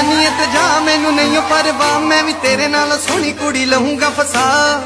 ਏ ਤੇ ਜਾ ਮੈਨੂੰ ਨਹੀਂ ਪਰਵਾਹ। ਮੈਂ ਵੀ ਤੇਰੇ ਨਾਲ ਸੋਹਣੀ ਕੁੜੀ ਲਹੂੰਗਾ ਫਸਾ।